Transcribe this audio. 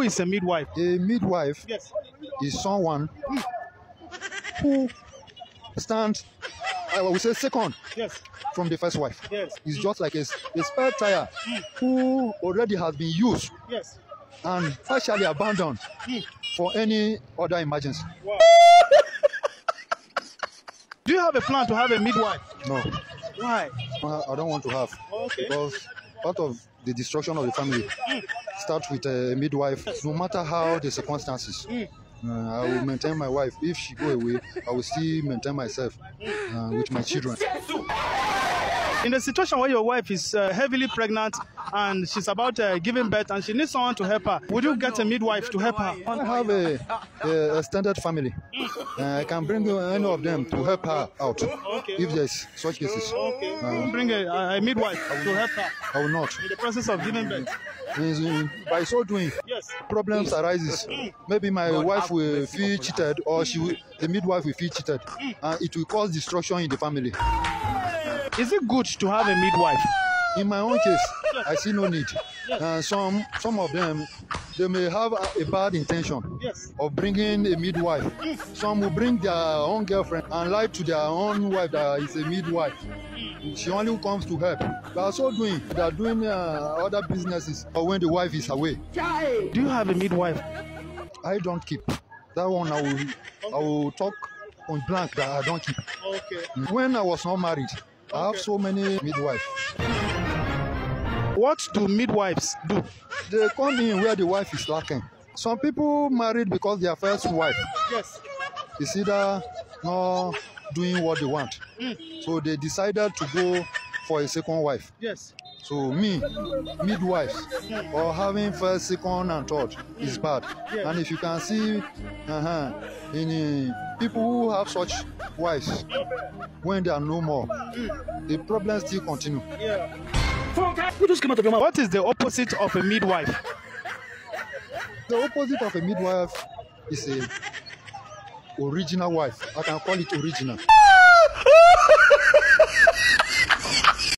Who is a midwife? A midwife Yes. is someone who stands, uh, I will say, second Yes. from the first wife. Yes. It's just like a, a spare tire who already has been used Yes. and partially abandoned hmm. for any other emergency. Do you have a plan to have a midwife? No, Why? I I don't want to have Okay. because part of the destruction of the family starts with a midwife. No matter how the circumstances, uh, I will maintain my wife. If she go away, I will still maintain myself uh, with my children. In the situation where your wife is uh, heavily pregnant and she's about uh, giving birth and she needs someone to help her, would you get a midwife to help her? I have a, a extended family. Uh, I can bring any of them to help her out okay. if there's such cases. Okay. Um, Bring a, a midwife to help her I will not. in the process of giving birth. In- By so doing, Yes. problems arises. Maybe my wife will feel cheated, or she will, the midwife will feel cheated, and it will cause destruction in the family. Is it good to have a midwife? In my own case, I see no need. And some some of them, they may have a, a bad intention Yes. of bringing a midwife. Some will bring their own girlfriend and lie to their own wife that is a midwife. She only comes to help. By so doing, they are doing uh, other businesses or when the wife is away. Do you have a midwife? I don't keep. That one I will I will talk on blank that I don't keep. Okay. When I was not married, I have so many midwives. What do midwives do? They come in where the wife is lacking. Some people married because their first wife Yes. is either not doing what they want. Mm. So they decided to go for a second wife. Yes. So me, midwives, or having first, second, and third is bad. And if you can see, uh-huh, in uh, people who have such wives, when they are no more, the problem still continue. What is the opposite of a midwife? The opposite of a midwife is a original wife. I can call it original.